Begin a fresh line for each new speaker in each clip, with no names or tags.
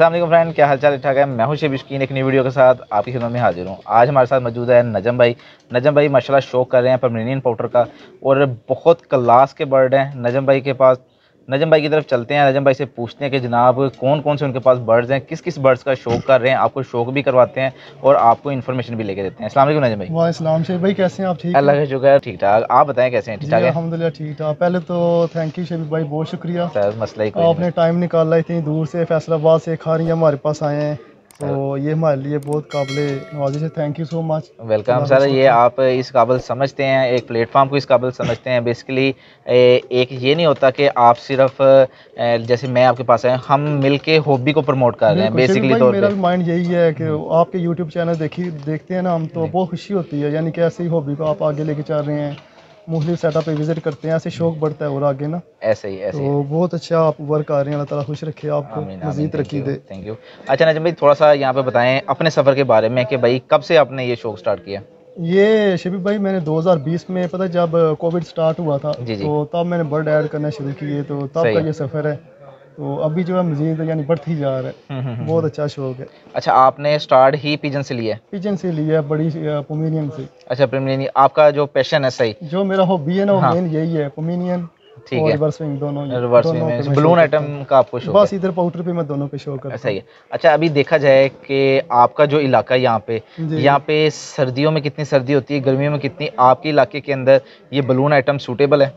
Aslam friend, क्या हाल चाल ठाक है? मैं हूँ शकीन एक नई वीडियो के साथ, आपकी खिदमत में हाजिर हूँ। आज हमारे साथ मौजूद है नजम भाई। नजम भाई माशाल्लाह शो कर रहे हैं परमिनियन पाउडर का और बहुत क्लास के बर्ड हैं। नजम भाई के पास नजम भाई की तरफ़ चलते हैं। नजम भाई से पूछते हैं कि जनाब कौन कौन से उनके पास बर्ड्स हैं? किस किस बर्ड्स का शौक कर रहे हैं? आपको शौक भी करवाते हैं और आपको इन्फॉर्मेशन भी लेके देते हैं। असला नजम भाई।
वालेकुम शेख भाई कैसे हैं आप? ठीक
अल्लाह का शुक्र है ठीक ठाक? आप बताएँ कैसे हैं? ठीक ठाक
अलहमदिल्ला ठीक ठाक। पहले तो थैंक यू शेख भाई बहुत शुक्रिया।
सर मसला।
आपने टाइम निकाला इतनी दूर से फैसलाबाद से खारियाँ हमारे पास आए हैं। तो ये हमारे लिए बहुत काबिल नवाजिश है thank you so much
welcome sir ये आप इस काबिल समझते हैं एक प्लेटफॉर्म को इस काबिल समझते हैं। बेसिकली एक ये नहीं होता कि आप सिर्फ़ जैसे मैं आपके पास आया हम मिलके हॉबी को प्रमोट कर रहे हैं बेसिकली तो
मेरा माइंड यही है कि आपके यूट्यूब चैनल देखी देखते हैं ना हम तो बहुत खुशी होती है यानी कि ऐसी हॉबी को आप आगे लेके चल रहे हैं। मुख्तलिफ़ सेटअप पे विज़िट करते हैं ऐसे शौक बढ़ता है और आगे ना।
ऐसे ही ऐसे ही।
तो बहुत अच्छा आप वर्क आ रहे हैं अल्लाह ताला खुश रखे आपको मजीद
रखी
दे।
थैंक यू अच्छा नजम भाई थोड़ा सा यहाँ पे बताएँ अपने सफ़र के बारे में कि भाई कब से आपने ये शौक स्टार्ट किया?
ये शबीब भाई मैंने 2020 में पता जब कोविड स्टार्ट हुआ था
जी, जी।
तो तब मैंने बर्ड ऐड करना शुरू किए तो तब का ये सफ़र है। तो अभी जो है मजीद यानी बढ़ती जा रहा है।
हम्म, हम्म, हम्म।
बहुत अच्छा शौक है।
अच्छा आपने स्टार्ट ही पिजन से लिया है?
पिजन से लिया है बड़ी पोमीनियन से।
अच्छा प्रीमियम आपका जो पैशन है सही?
जो मेरा हॉबी है ना
हाँ।
मेन यही है पोमीनियन
ठीक है।
रिवर्स विंग दोनों
रिवर्स
पे
में बलून आइटम का आपको शौक
बस इधर पाउडर पे मैं दोनों पे शौक करता
सही है। अच्छा अभी देखा जाए कि आपका जो इलाका है यहाँ पे यहाँ पे सर्दियों में कितनी सर्दी होती है गर्मियों में कितनी आपके इलाके के अंदर ये बलून आइटम सूटेबल है?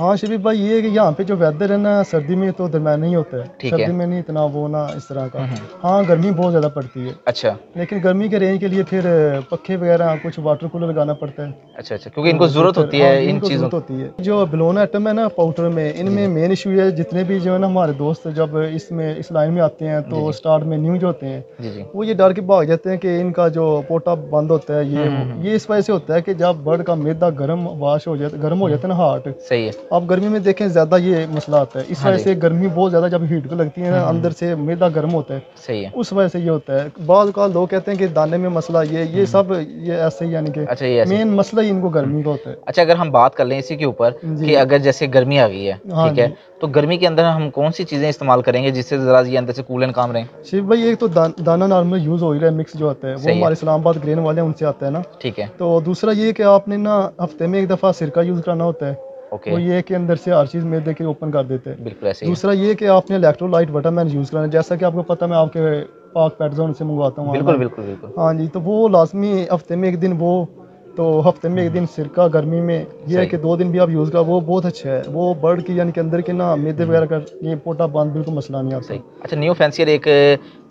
हाँ शबीब भाई ये है कि यहाँ पे जो वेदर है ना सर्दी में तो दरमियान नहीं होता है।
ठीक है।
सर्दी में नहीं इतना वो ना इस तरह का।
हम्म,
हाँ गर्मी बहुत ज़्यादा पड़ती है।
अच्छा।
लेकिन गर्मी के रेंज के लिए फिर पखे वगैरह कुछ वाटर कूलर लगाना पड़ता है।
अच्छा अच्छा क्योंकि इनको
तो
ज़रूरत होती
हाँ,
है इन चीज़ों
होती है। जो बिलोन आइटम है ना पाउडर में इनमें मेन इशू है जितने भी जो है ना हमारे दोस्त जब इसमें इस लाइन में आते हैं तो स्टार्ट में न्यूज़ होते हैं
जी जी।
वो ये डर के भाग जाते हैं कि इनका जो पोटा बंद होता है ये ये इस वजह से होता है कि जब बर्ड का मैदा गर्म वाश हो जाता गर्म हो जाता है ना हार्ट
सही है।
अब गर्मी में देखें ज़्यादा ये मसला आता है। इस
हाँ
वजह से गर्मी बहुत ज़्यादा जब हीट को लगती है ना अंदर से मैदा गर्म होता है।
सही है।
उस वजह से ये होता है। बाद का लोग कहते हैं कि दाने में मसला ये ये सब ये ऐसे ही यानी कि
अच्छा
मेन मसला ही इनको गर्मी का होता है।
अच्छा अगर हम बात कर लें इसी के ऊपर। कि अगर जैसे गर्मी आ गई है
हाँ
ठीक है तो गर्मी के अंदर हम कौन सी चीज़ें इस्तेमाल करेंगे जिससे ज़रा ये अंदर से कूल एंड काम रहे?
शिव भाई एक तो दा, दाना नॉर्मल यूज़ हो ही रहा है मिक्स जो आता है। वो हमारे इस्लामाबाद ग्रेन वाले उनसे आता है ना।
ठीक है।
तो दूसरा ये कि आपने ना हफ़्ते में एक दफ़ा सिरका यूज़ करना होता है।
ओके
वो ये है कि अंदर से हर चीज़ मैदे के ओपन कर देते हैं।
बिल्कुल ऐसे
दूसरा ये कि आपने इलेक्ट्रोलाइट विटामिन यूज़ करना जैसा कि आपको पता मैं आपके पाक पेट जोन से मंगवाता हूँ।
बिल्कुल बिल्कुल बिल्कुल।
हाँ जी तो वो लाजमी हफ़्ते में एक दिन वो तो हफ़्ते में एक दिन सिरका गर्मी में। ये है। कि दो दिन भी आप यूज़ का वो बहुत अच्छा है। वो बर्ड की यानी कि अंदर के ना मेदे वगैरह का ये पोटा बंद बिल्कुल मसला नहीं आता।
अच्छा न्यू फैंसियर एक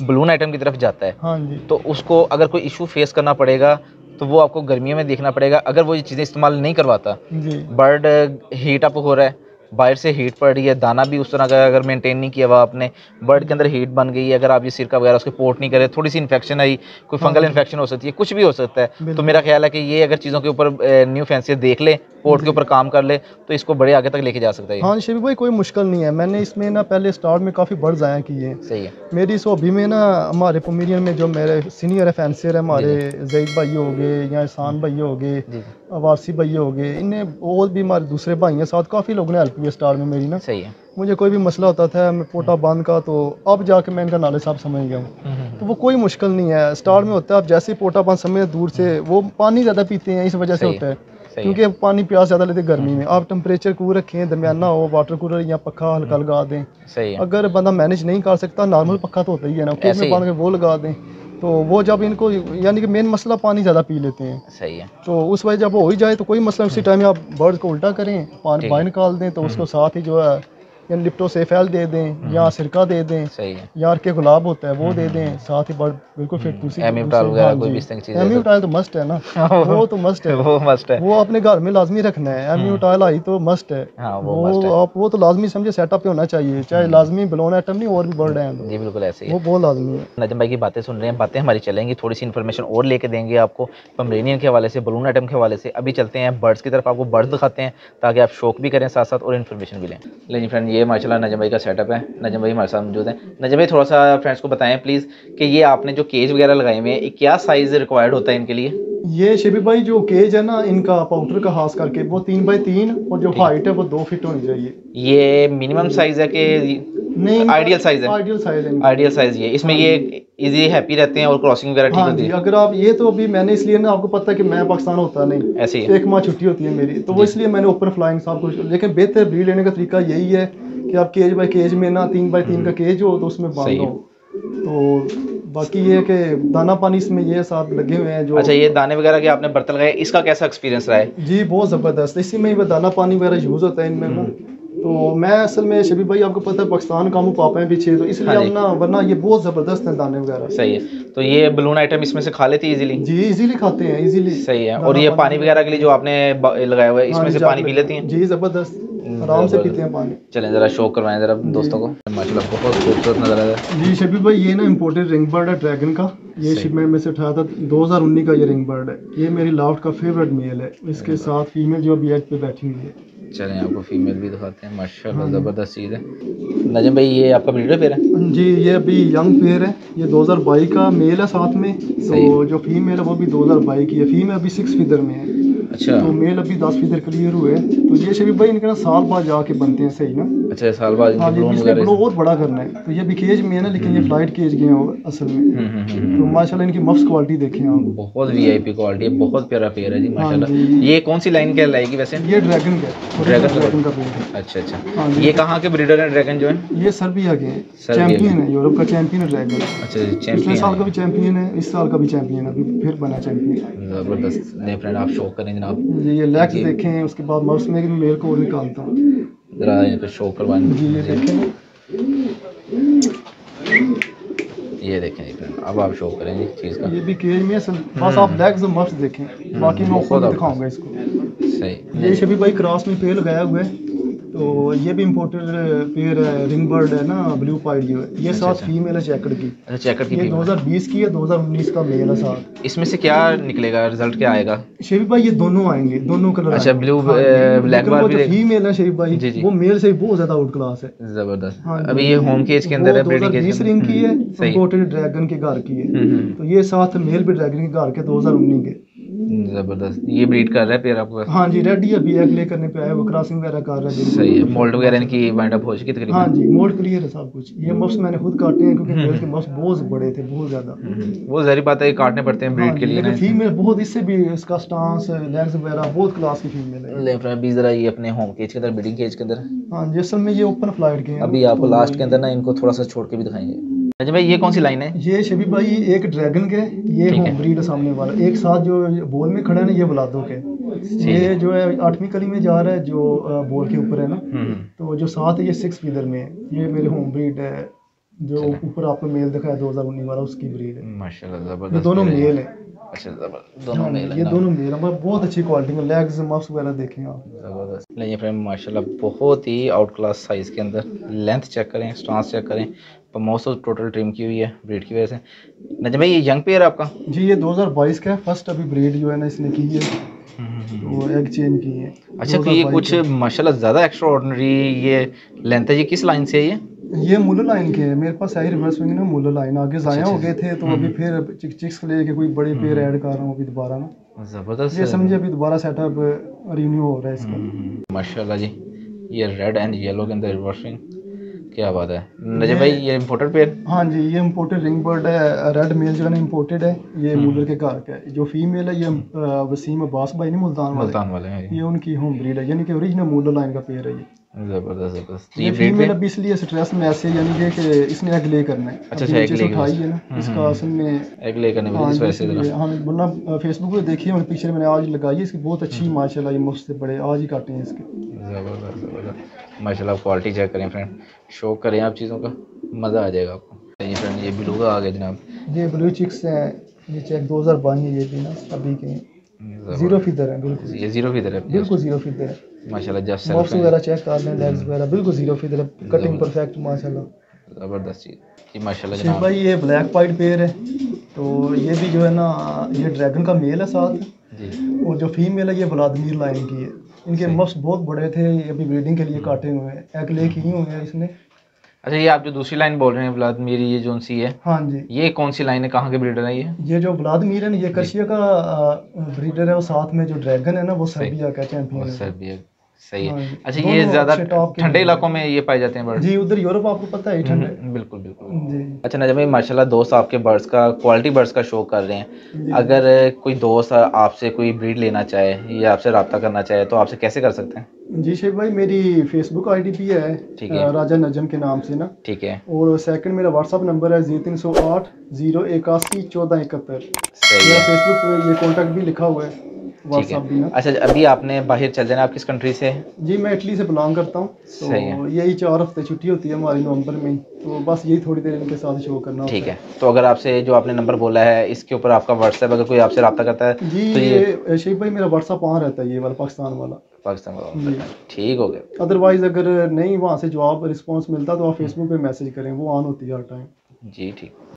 बलून आइटम की तरफ़ जाता है।
हाँ जी।
तो उसको अगर कोई इशू फेस करना पड़ेगा तो वो आपको गर्मियों में देखना पड़ेगा। अगर वो ये चीज़ें इस्तेमाल नहीं करवाता बर्ड हीट अप हो रहा है बाहर से हीट पड़ रही है दाना भी उस तरह का अगर मेंटेन नहीं किया हुआ आपने बर्ड के अंदर हीट बन गई है अगर आप ये सिरका वगैरह उसके पोर्ट नहीं करें थोड़ी सी इन्फेक्शन आई कोई फंगल इन्फेक्शन हो सकती है कुछ भी हो सकता है। तो मेरा ख्याल है कि ये अगर चीज़ों के ऊपर न्यू फैंसी देख ले पोर्ट के ऊपर काम कर ले तो इसको बड़े आगे तक लेके जा सकता है
हाँ शबी भाई कोई मुश्किल नहीं है। मैंने इसमें ना पहले स्टार्ट में काफ़ी बर्ड आया किए हैं
सही है।
मेरी इस हॉबी में ना हमारे पोमेरियन में जो मेरे सीनियर है फैंसियर है हमारे जईद भाई हो गए या एहसान भाई हो गए वारसी भाई हो गए इन्हें और भी हमारे दूसरे भाई हैं साथ काफ़ी लोगों ने हेल्प की स्टार्ट में मेरी ना
सही है।
मुझे कोई भी मसला होता था मैं पोटा बाँध का तो अब जाके मैं इनका नॉलेज साहब समझ गया हूँ। तो वो कोई मुश्किल नहीं है। स्टार्ट में होता है आप जैसे ही पोटा बाँध समझ दूर से वो पानी ज़्यादा पीते हैं इस वजह से होता है। क्योंकि पानी प्यास ज़्यादा लेते हैं गर्मी में। आप टेम्परेचर कूल रखें दरमियाना हो वाटर कूलर या पक्खा हल्का लगा दें। अगर बंदा मैनेज नहीं कर सकता नॉर्मल पक्खा तो होता ही है ना। बाँध के वो लगा दें। तो वो जब इनको यानी कि मेन मसला पानी ज़्यादा पी लेते हैं।
सही है।
तो उस वजह जब वो हो ही जाए तो कोई मसला उसी टाइम आप बर्ड को उल्टा करें पानी बाहर निकाल दें तो उसको साथ ही जो है या लिप्टो से फैल दे दें या सिरका दे दें
सही है।
या के गुलाब होता है वो दे दें साथ ही बिल्कुल फिट दूसरी
एम्यूटाल वगैरह कोई भी इस तरह की चीज़ है
तो मस्ट है ना। वो तो मस्ट है।
वो मस्ट है।
वो अपने घर में लाजमी रखना है। एम्यूटाइल आई तो मस्ट है।
हाँ वो है
वो आप वो तो लाजमी समझे सेटअप पे होना चाहिए। चाहे लाजमी बिलोन आइटम नहीं और भी बर्ड हैं तो।
जी बिल्कुल ऐसे ही
वो बहुत लाजमी है।
नजम भाई की बातें सुन रहे हैं बातें हमारी चलेंगी थोड़ी सी इन्फॉर्मेशन और लेके देंगे आपको। पमरेनियन के हवाले से बलून आइटम के हवाले से। अभी चलते हैं बर्ड्स की तरफ़ आपको बर्ड्स दिखाते हैं ताकि आप शौक भी करें साथ साथ और इन्फॉर्मेशन भी लें। लेकिन फ्रेंड ये माशाल्लाह नजम भाई का सेटअप है। नजम भाई हमारे साथ मौजूद है। नजम भाई थोड़ा सा फ्रेंड्स को बताएँ प्लीज़ कि ये आपने जो केज वगैरह लगाए हुए हैं क्या साइज़ रिक्वायर्ड होता है इनके लिए?
ये शिबी भाई जो केज है ना इनका पाउडर का खास करके वो तीन बाई तीन और जो हाइट है वो दो फीट होनी चाहिए।
ये मिनिमम साइज़ है कि
नहीं
आइडियल साइज़ है?
आइडियल साइज़ है
आइडियल साइज़ ये। इसमें ये इजी हैप्पी रहते हैं और क्रॉसिंग वगैरह ठीक
हाँ
होती है?
अगर आप ये तो अभी मैंने इसलिए ना आपको पता है कि मैं पाकिस्तान होता नहीं।
ऐसे ही
एक माह छुट्टी होती है मेरी तो वो इसलिए मैंने ओपन फ्लाइंग सब कुछ लेकिन बेहतर ब्रीड लेने का तरीका यही है कि आप केज बाय केज में ना तीन बाय तीन का केज हो तो उसमें बाँध दो। तो बाकी ये है कि दाना पानी इसमें ये साथ लगे हुए हैं जो
अच्छा ये दाने वगैरह के आपने बर्तन लगाए इसका कैसा एक्सपीरियंस रहा है?
जी बहुत ज़बरदस्त। इसी में ही दाना पानी वगैरह यूज़ होता है इनमें ना। तो मैं असल में शबी भाई आपको पता है पाकिस्तान का मुँह पापा हैं पीछे तो इसलिए
हाँ
हम ना वरना ये बहुत ज़बरदस्त है दाने वगैरह।
सही है। तो ये बलून आइटम इसमें से खा लेती है इजीली
जी इजीली खाते हैं इजीली
सही है। और ये पानी वगैरह के लिए जो आपने लगाया हुआ है
हाँ
इसमें से पानी पी लेती हैं?
जी ज़बरदस्त। आराम से पीते हैं पानी।
चलें ज़रा शो करवाएँ ज़रा दोस्तों को। माशाल्लाह बहुत खूबसूरत नज़र है।
जी शबीर भाई ये ना इम्पोर्टेड रिंग बर्ड है ड्रैगन का। ये। शिपमेंट में से उठाया था 2019 का ये रिंग बर्ड है। ये मेरी लाफ्ट का फेवरेट मेल है। इसके साथ फीमेल जो अभी एज पे बैठी हुई है।
चलें आपको फीमेल भी दिखाते हैं। माशा ज़बरदस्त चीज़ है। नजम भाई ये आपका ब्रीडर पेयर है?
जी ये अभी यंग पेयर है। ये 2022 का मेल है साथ में। तो जो फीमेल है वो भी 2022 की है। फीमेल अभी सिक्स फीदर में है।
अच्छा।
तो मेल अभी दस फीदर क्लियर हुए। हैं तो ये शबीर भाई इनके ना साल बाद जाके बनते हैं सही ना?
अच्छा साल बाद
हाँ जी और बड़ा करना है। तो ये भी केज में है ना लेकिन ये फ़्लाइट केज के हैं असल में।
हम्म, हम्म, हम्म,
तो माशाल्लाह इनकी मफ्स क्वालिटी देखें आप।
बहुत वीआईपी क्वालिटी है बहुत प्यारा पेयर है जी माशाल्लाह।
हाँ
ये कौन सी लाइन के लाएगी वैसे?
ये ड्रैगन का
ड्रैगन का
ड्रैगन का पेड़ है।
अच्छा अच्छा।
हाँ
ये कहाँ के ब्रीडर हैं ड्रैगन जो है?
ये सर्बिया के हैं। चैंपियन है यूरोप का चैंपियन है ड्रैगन
अच्छा
पिछले साल का भी चैंपियन है इस साल का भी चैंपियन है फिर बना चैंपियन
ज़बरदस्त। फ्रेंड आप शो करें जनाब
जी ये लेग्स देखें उसके बाद मैं मेल को निकालता हूँ।
ज़रा यहाँ पे शो करवाएँ
जी ये देखें।
ये देखें अब आप शो करें जी चीज़ का।
ये भी केज में है बस आप लेग्स और मफ्स देखें। बाकी मैं
खुद
दिखाऊँगा इसको।
सही।
ये शबी भाई क्रॉस में फेल लगाया हुआ है। तो ये भी इम्पोर्टेड पेड़ है रिंग बर्ड है ना ब्लू पाइड जो है ये साथ
अच्छा।
फीमेल है चेकड़ की।
अच्छा चेकर की
ये
फीमेल
2020 की है 2019 का मेल है साथ।
इसमें से क्या निकलेगा? रिज़ल्ट क्या आएगा?
शरीफ भाई ये दोनों आएँगे दोनों कलर
अच्छा,
लेकिन
bar
वो
भी
फीमेल है शरीफ भाई।
जी, जी।
वो मेल से बहुत ज़्यादा आउट क्लास है।
ज़बरदस्त।
हाँ
अभी ये होम केज के अंदर है ब्रीडिंग केज
2020 रिंग की है इम्पोर्टेड ड्रैगन के घर की है।
हम्म, हम्म,
तो ये साथ मेल भी ड्रैगन के घर के 2019 के।
ज़बरदस्त। ये ब्रीड कर रहा है आपको
हाँ जी रेडी अभी एग ले करने पे आया वो क्रॉसिंग वगैरह कर रहा है
सही है मोल्ड वगैरह इनकी वाइंड अप हो चुकी है
हाँ जी मोल्ड क्लियर है सब कुछ। ये मफ्स मैंने खुद काटे हैं क्योंकि मेल के मफ्स बहुत बड़े थे बहुत ज़्यादा।
हम्म, वो जहरी बात है काटने पड़ते हैं
हाँ
ब्रीड के लिए
फीमेल बहुत इससे भी इसका स्टांस लेग्स वगैरह बहुत क्लास की फीमेल है।
अभी जरा ये अपने होम केज के अंदर ब्रीडिंग केज के अंदर।
हाँ जी असल में ये ओपन फ़्लाइट के हैं।
अभी आपको लास्ट के अंदर ना इनको थोड़ा सा छोड़ के भी दिखाएँगे। अच्छा भाई ये कौन सी लाइन है?
ये शबी भाई एक ड्रैगन के ये
ठीक
ब्रीड है सामने वाला। एक साथ जो बोल में खड़ा है ना ये वलादों के। ये जो है आठवीं कली में जा रहा है जो बॉल के ऊपर है ना।
हम्म,
तो जो साथ है ये सिक्स फीदर में ये मेरे होम ब्रीड है जो ऊपर आपको मेल दिखाया 2019 वाला उसकी ब्रीड है।
माशाल्लाह ज़बरदस्त
दोनों मेल है।
अच्छा ज़बरदस्त। दोनों
हाँ,
मेल
ये दोनों मेल है। बहुत अच्छी क्वालिटी में लेग्स मफ्स वगैरह देखें आप।
ज़बरदस्त। नहीं फ्रेंड माशाल्लाह बहुत ही आउट क्लास साइज़ के अंदर। लेंथ चेक करें स्टांस चेक करें। पर मोस्ट ऑफ़ टोटल ट्रिम की हुई है ब्रीड की वजह से। नजम भाई ये यंग पेयर है आपका?
जी ये 2022 का है फ़र्स्ट अभी ब्रीड जो है ना इसने की है। वो एग चेंज की है।
अच्छा तो ये कुछ
का।
माशाल्लाह ज़्यादा एक्स्ट्रा ऑर्डनरी ये लेंथ है ये किस लाइन से है ये?
ये मुल्ला लाइन के है मेरे पास आई रिवर्स विंग ना मुल्ला लाइन आगे जाया
अच्छा,
हो गए थे तो अभी
हम्म।
फिर चिक चिक्स लेके कोई बड़े पेड़ ऐड कर रहा हूँ अभी दोबारा ना।
ज़बरदस्त
ये समझे अभी दोबारा सेटअप रिन्यू हो रहा है इसका।
हम्म, माशाल्लाह जी ये रेड एंड येलो के अंदर रिवर्सिंग क्या बात है? नजम भाई ये इम्पोर्टेड पेयर
हाँ जी ये इम्पोर्टेड रिंग बर्ड है रेड मेल जो है ना इम्पोर्टेड है ये
हम्म।
मुल्लर के घर का है। जो फीमेल है ये वसीम अब्बास भाई नहीं मुल्तान वाले।
मुल्तान वाले हैं
ये। उनकी होम ब्रीड है यानी कि ओरिजिनल मुल्लर लाइन का पेयर है ये।
ज़बरदस्त ज़बरदस्त।
ये फीमेल अभी इसलिए स्ट्रेस में ऐसे यानी कि कि इसने एग ले करना है।
अच्छा, अच्छा,
से उठाई है ना
हम्म,
इसका
हम्म।
असल में
एग ले करने
हाँ
वजह से
इसलिए हाँ वरना फेसबुक पे देखिए पिक्चर मैंने आज लगाई है इसकी बहुत
हम्म।
अच्छी माशाल्लाह ये मुझसे बड़े आज ही काटे हैं इसके।
ज़बरदस्त ज़बरदस्त। माशाल्लाह क्वालिटी चेक करें फ्रेंड शो करें आप चीज़ों का। मज़ा आ जाएगा आपको। ये फ्रेंड ये ब्लू का आ गया जनाब।
ये ब्लू चिक्स हैं ये चेक 2022 है ये भी ना अभी के। ज़ीरो फीदर है बिल्कुल।
ये ज़ीरो की तरह
बिल्कुल ज़ीरो फीदर है।
माशाल्लाह जस्ट सेल्फ
वगैरह चेक कर लें लेग्स वगैरह बिल्कुल ज़ीरो फीदर है। कटिंग परफेक्ट माशाल्लाह।
ज़बरदस्त चीज़। जी माशाल्लाह जनाब।
भाई ये ब्लैक वाइट पेयर है। तो ये भी जो है ना ये ड्रैगन का मेल है साथ।
जी।
और जो फीमेल है ये व्लादिमीर लाइन की है। इनके मफ्स बहुत बड़े थे ये अभी ब्रीडिंग के लिए काटे हुए हैं। एक ले की हुए हैं इसने।
अच्छा ये आप जो दूसरी लाइन बोल रहे हैं व्लादिमीर मेरी ये जो सी है
हाँ जी।
ये कौन सी लाइन है? कहाँ के ब्रीडर है ये?
ये जो व्लादिमीर है ना ये कशिया का ब्रीडर है और साथ में जो ड्रैगन है ना वो सर्बिया का चैंपियन है।
सर्बिया सही
हाँ।
है
जी।
अच्छा ये ज़्यादा ठंडे इलाकों में ये पाए जाते हैं बर्ड
जी उधर यूरोप आपको पता है ठंड।
हम्म, बिल्कुल बिल्कुल।
जी।
अच्छा नजम भाई माशाल्लाह दोस्त आपके बर्ड्स का क्वालिटी बर्ड्स का शो कर रहे हैं अगर कोई दोस्त आपसे कोई ब्रीड लेना चाहे या आपसे रब्ता करना चाहे तो आपसे कैसे कर सकते हैं?
जी शेख भाई मेरी फेसबुक आईडी भी है
ठीक है।
राजा नजम के नाम से ना।
ठीक है।
और सेकंड मेरा व्हाट्सअप नंबर है जी तीन सौ आठ ज़ीरो इक्यासी चौदह इकहत्तर। मेरा फेसबुक पे ये कॉन्टैक्ट भी लिखा हुआ है।
ठीक है। अच्छा अभी आपने बाहर चल जाना आप किस कंट्री से?
जी मैं इटली से बिलोंग करता हूँ। तो यही चार हफ़्ते छुट्टी होती है हमारी नवंबर में तो बस यही थोड़ी देर इनके साथ शो करना
ठीक है। तो अगर आपसे जो आपने नंबर बोला है इसके ऊपर आपका व्हाट्सएप अगर कोई आपसे रब्ता करता है
जी
तो ये
शेख भाई मेरा व्हाट्सअप वहाँ रहता है ये वाला पाकिस्तान वाला।
पाकिस्तान
जी।
ठीक हो गया।
अदरवाइज़ अगर नहीं वहाँ से जवाब रिस्पॉन्स मिलता तो आप फेसबुक पे मैसेज करें वो ऑन होती है हर टाइम
जी ठीक।